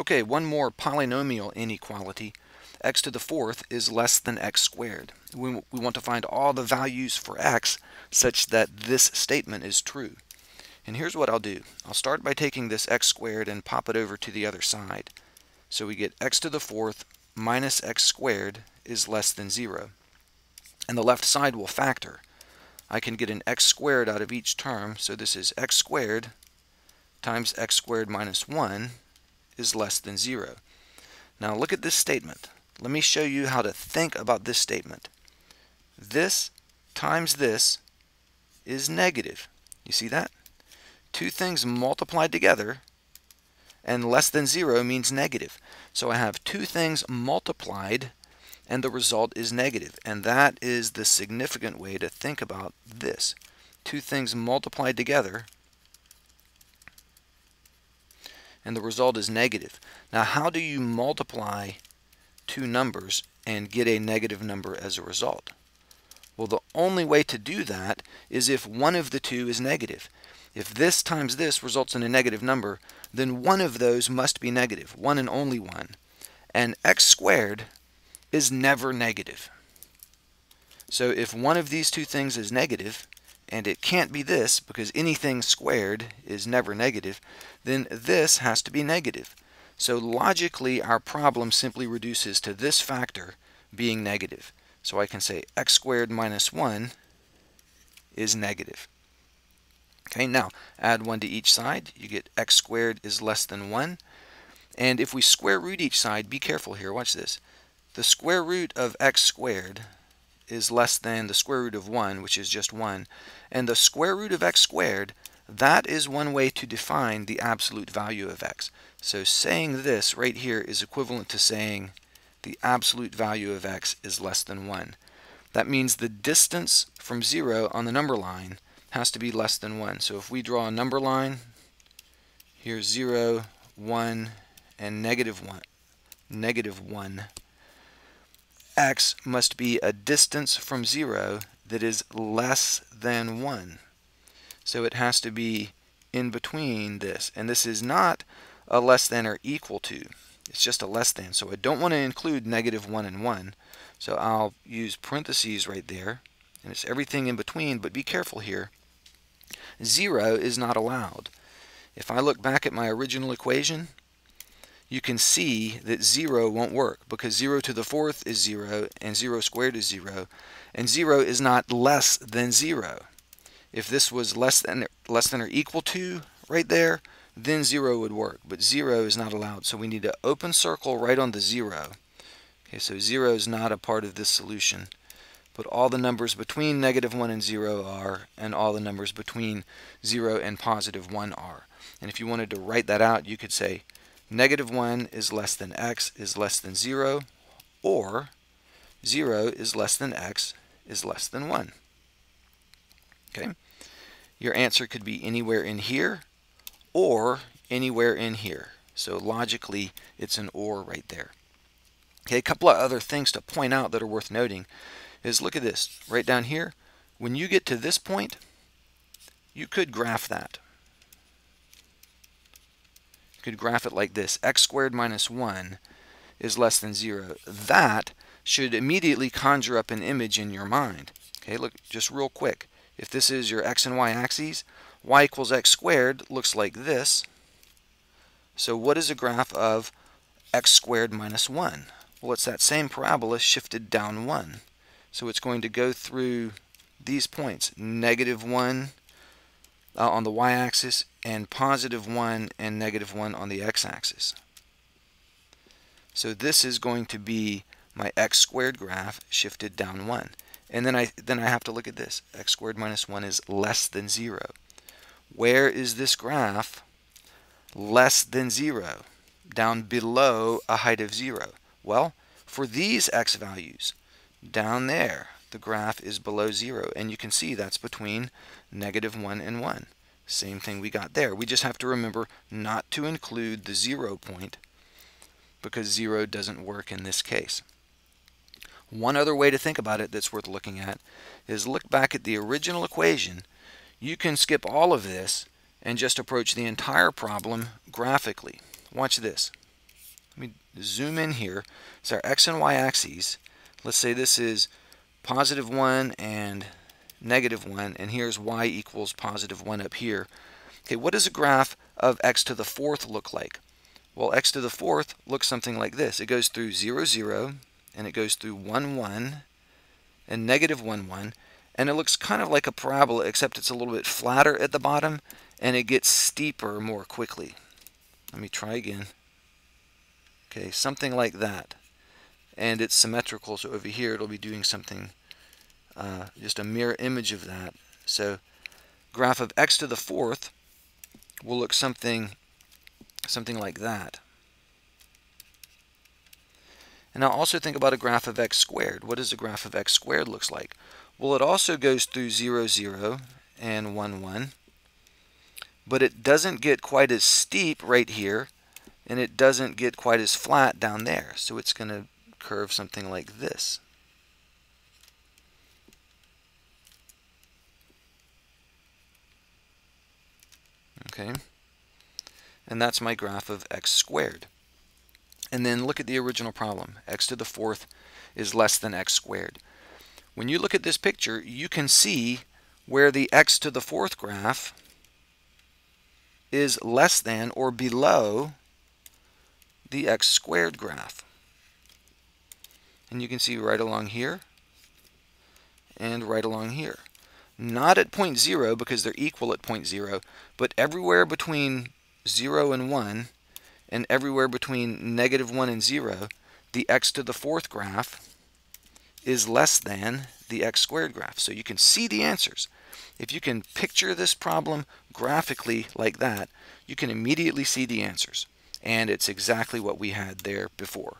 Okay, one more polynomial inequality. x to the fourth is less than x squared. We, we want to find all the values for x such that this statement is true. And here's what I'll do. I'll start by taking this x squared and pop it over to the other side. So we get x to the fourth minus x squared is less than 0. And the left side will factor. I can get an x squared out of each term, so this is x squared times x squared minus 1 is less than 0. Now look at this statement. Let me show you how to think about this statement. This times this is negative. You see that? Two things multiplied together and less than 0 means negative. So I have two things multiplied and the result is negative. And that is the significant way to think about this. Two things multiplied together, and the result is negative. Now, how do you multiply two numbers and get a negative number as a result? Well, the only way to do that is if one of the two is negative. If this times this results in a negative number, then one of those must be negative, one and only one. And x squared is never negative. So if one of these two things is negative, and it can't be this because anything squared is never negative, then this has to be negative. So logically, our problem simply reduces to this factor being negative. So I can say x squared minus 1 is negative. Okay, now add 1 to each side. You get x squared is less than 1. And if we square root each side, be careful here, watch this the square root of x squared is less than the square root of 1, which is just 1. And the square root of x squared, that is one way to define the absolute value of x. So saying this right here is equivalent to saying the absolute value of x is less than 1. That means the distance from 0 on the number line has to be less than 1. So if we draw a number line, here's 0, 1, and negative 1, negative 1 x must be a distance from 0 that is less than 1. So it has to be in between this. And this is not a less than or equal to. It's just a less than. So I don't want to include negative 1 and 1. So I'll use parentheses right there. And it's everything in between, but be careful here. 0 is not allowed. If I look back at my original equation, you can see that 0 won't work because 0 to the fourth is 0 and 0 squared is 0 and 0 is not less than 0. If this was less than, less than or equal to right there, then 0 would work, but 0 is not allowed. So we need to open circle right on the 0. Okay, so 0 is not a part of this solution. But all the numbers between negative 1 and 0 are, and all the numbers between 0 and positive 1 are. And if you wanted to write that out, you could say negative 1 is less than x is less than 0, or 0 is less than x is less than 1. Okay? Your answer could be anywhere in here or anywhere in here. So logically, it's an or right there. Okay, a couple of other things to point out that are worth noting is look at this, right down here. When you get to this point, you could graph that. You could graph it like this. x squared minus 1 is less than 0. That should immediately conjure up an image in your mind. Okay, look, just real quick. If this is your x and y axes, y equals x squared looks like this. So what is a graph of x squared minus 1? Well, it's that same parabola shifted down 1. So it's going to go through these points, negative 1 uh, on the y-axis and positive 1 and negative 1 on the x-axis. So this is going to be my x squared graph shifted down 1. And then I, then I have to look at this. x squared minus 1 is less than 0. Where is this graph less than 0? Down below a height of 0. Well, for these x values, down there, the graph is below 0. And you can see that's between negative 1 and 1. Same thing we got there. We just have to remember not to include the 0 point because 0 doesn't work in this case. One other way to think about it that's worth looking at is look back at the original equation. You can skip all of this and just approach the entire problem graphically. Watch this. let me zoom in here. So our x and y axes, let's say this is positive 1 and negative 1, and here's y equals positive 1 up here. Okay, what does a graph of x to the fourth look like? Well, x to the fourth looks something like this. It goes through 0, 0, and it goes through 1, 1, and negative 1, 1, and it looks kind of like a parabola, except it's a little bit flatter at the bottom, and it gets steeper more quickly. Let me try again. Okay, something like that. And it's symmetrical, so over here it'll be doing something, uh, just a mirror image of that. So graph of x to the fourth will look something, something like that. And now also think about a graph of x squared. What does a graph of x squared looks like? Well, it also goes through 0, 0 and 1, 1. But it doesn't get quite as steep right here, and it doesn't get quite as flat down there. So it's going to curve something like this. Okay, and that's my graph of x squared. And then look at the original problem. x to the fourth is less than x squared. When you look at this picture, you can see where the x to the fourth graph is less than or below the x squared graph. And you can see right along here and right along here. Not at point 0 because they're equal at point 0, but everywhere between 0 and 1 and everywhere between negative 1 and 0, the x to the fourth graph is less than the x squared graph. So you can see the answers. If you can picture this problem graphically like that, you can immediately see the answers. And it's exactly what we had there before.